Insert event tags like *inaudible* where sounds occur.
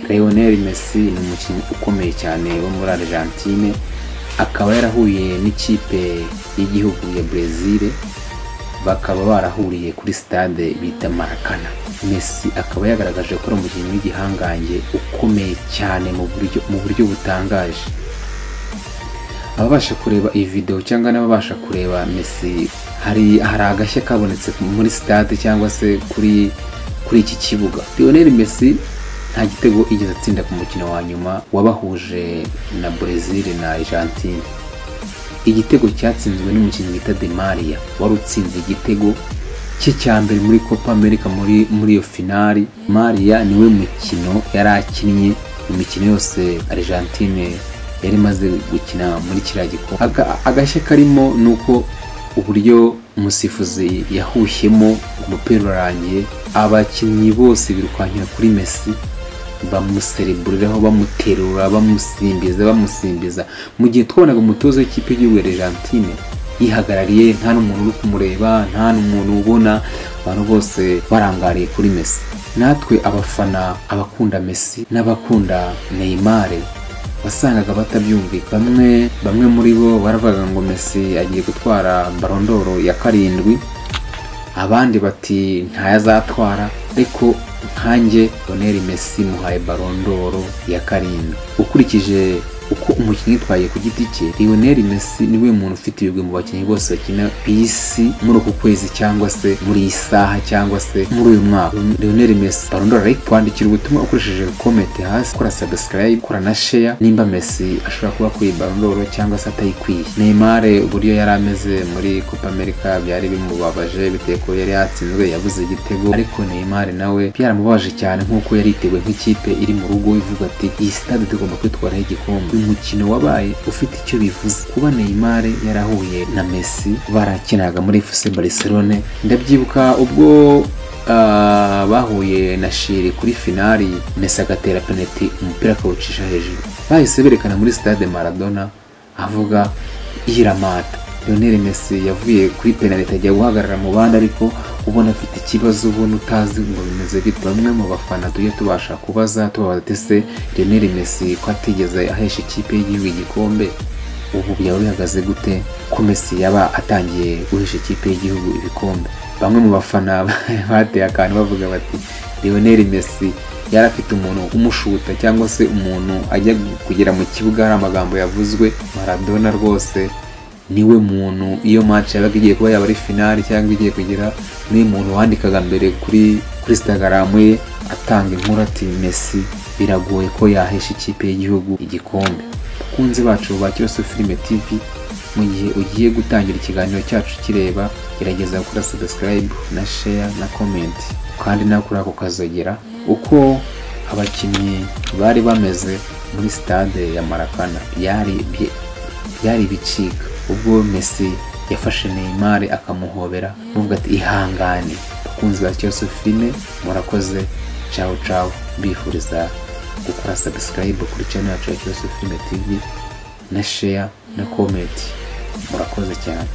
Lionel Messi ni umukinnyi ukomeye cyane wo muri Argentine akaba yarahuye n'ikipe y'igihugu ya Brazil bakaba barahuriye kuri stade bita Maracana Messi akaba yagaragaje ko ari umukinnyi w'igihangange ukomeye cyane mu buryo butangaje. Ababasha kureba iyi video cyangwa n'ababasha kureba Messi hari hari agashya kabonetse muri stade cyangwa se kuri kuri iki kibuga. Lionel Messi nta gitego igeze atsinda ku mukino wa nyuma wabahuje na Brazil na Argentine igitego cyatsinzwe n'umukinnyi bita De Maria. Wari utsinze igitego cye cya mbere muri Copa America muri muri iyo finali Maria ni we mukino yari akinnye mu mikino yose Argentine yari imaze gukina muri kiriya gikombe Aga- agashya karimo ni uko uburyo umusifuzi yahushyemo umupira urarangiye abakinnyi bose birukankira kuri Messi. Bamusereburiraho bamuterura bamusimbiza bamusimbiza. Mu gihe twabonaga umutoza w'ikipe y'igihugu ya Argentine yihagarariye nta n'umuntu uri kumureba nta n'umuntu ubona abantu bose barangariye kuri Messi. Natwe abafana abakunda Messi n'abakunda Neymar wasangaga batabyumvika. Bamwe bamwe muri bo baravugaga ngo Messi agiye gutwara Ballon d'Or ya karindwi abandi bati ntayazatwara. Ariko nkanjye Lionel Messi muhaye Ballon d'Or ya karindwi. Ukurikije uko umukinnyi yitwaye ku giti cye Lionel Messi ni we muntu ufite ibigwi mu bakinnyi bose bakina ku isi muri uku kwezi cyangwa se muri iyi saha cyangwa se muri uyu mwaka. Lionel Messi Ballon d'Or ariko kwandikira ubutumwa ukoresheje comment hasi kora subscribe kora na share. Nimba Messi ashobora kuba akwiye Ballon cyangwa se atayikwiye. Neymar uburyo yari ameze muri Copa America byari bimubabaje bitewe ko yari yatsinzwe yabuze igitego. Ariko Neymar nawe byaramubabaje cyane nk'uko yari yiteguye nk'ikipe iri mu rugo ivuga ati iyi stade tugomba kwitwaraho igikombe. Uyu mukino wabaye ufite icyo bivuze. Kuba Neymar yarahuye na Messi barakinaga muri FC Barcelone. Ndabyibuka ubwo ah, bahuye na Shiri kuri finali Messi agatera penalty umupira akawucisha hejuru. Bahise berekana muri stade Maradona avuga iramata Lionel Messi yavuye kuri penalty ajya guhagarara mu bandi ariko ubona afite ikibazo ubona utazi ngo bimeze bite. Bamwe mu bafana tujye tubasha kubaza tubabaza se Lionel Messi ko atigeze ahesha ikipe y'igihugu igikombe? Ubu byaba bihagaze gute ko Messi yaba atangiye guhesha ikipe y'igihugu ibikombe? Bamwe mu bafana *laughs* bateye akantu bavuga bati Lionel Messi yari afite umuntu umushuta cyangwa se umuntu ajya kugera mu kibuga hari amagambo yavuzwe. Maradona rwose ni we muntu. Iyo match yabaga igiye kuba yaba ari finali cyangwa igiye kugira ni we muntu wandikaga mbere kuri kuri Instagram ye atanga inkuru ati Messi biragoye ko yahesha ikipe y'igihugu igikombe. Bakunzi bacu ba Kiroso Filime TV mu gihe ugiye gutangira ikiganiro cyacu kireba gerageza gukora subscribe na share na comment. Kandi nawe kuri ako kazogera uko abakinnyi bari bameze muri stade ya Maracana byari byari bicika ubwo Messi yafashe Neymar akamuhobera muvuga ati ihangane bakunzi ba Kiroso Filime murakoze ciao ciao. Bifuriza gukora subscribe kuri channel yacu ya Kiroso Filime TV na share na comment. Murakoze cyane.